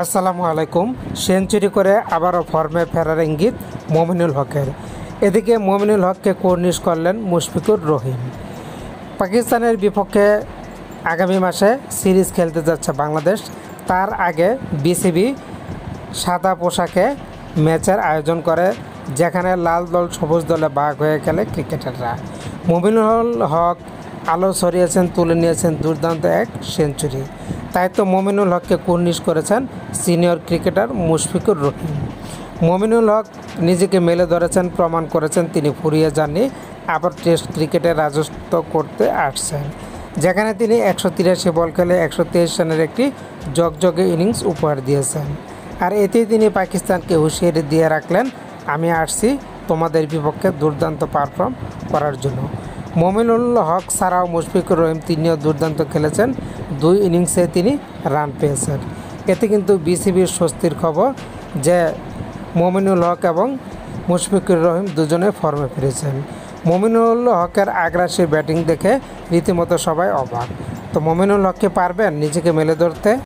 আসসালামু আলাইকুম। সেঞ্চুরি করে আবারও ফর্মে ফেরার ইঙ্গিত মমিনুল হকের। এদিকে মমিনুল হককে কর্নিশ করলেন মুশফিকুর রহিম। পাকিস্তানের বিপক্ষে আগামী মাসে সিরিজ খেলতে যাচ্ছে বাংলাদেশ। তার আগে বিসিবি সাদা পোশাকে ম্যাচের আয়োজন করে, যেখানে লাল দল, সবুজ দলে ভাগ হয়ে গেলে ক্রিকেটাররা। মমিনুল হক আলো ছড়িয়েছেন, তুলে নিয়েছেন দুর্দান্ত এক সেঞ্চুরি। তাই তো মমিনুল হককে কুর্নিশ করেছেন সিনিয়র ক্রিকেটার মুশফিকুর রহিম। মমিনুল হক নিজেকে মেলে ধরেছেন, প্রমাণ করেছেন, তিনি ফুরিয়ে যাননি, আবার টেস্ট ক্রিকেটে রাজত্ব করতে আসছেন, যেখানে তিনি একশো তিরাশি বল খেলে একশো তেইশ রানের একটি জগজগে ইনিংস উপহার দিয়েছেন। আর এতেই তিনি পাকিস্তানকে হুঁশিয়ারি দিয়ে রাখলেন, আমি আসছি, তোমাদের বিপক্ষে দুর্দান্ত পারফর্ম করার জন্য। মমিনুল হক ছাড়াও মুশফিকুর রহিম তিনিও দুর্দান্ত খেলেছেন। দুই ইনিংসে তিনি রান পেয়েছেন। এতে কিন্তু বিসিবির স্বস্তির খবর যে মমিনুল হক এবং মুশফিকুর রহিম দুজনে ফর্মে ফিরেছেন। মমিনুল হকের আগ্রাসী ব্যাটিং দেখে রীতিমতো সবাই অবাক। তো মমিনুল হককে পারবেন নিজেকে মেলে ধরতে?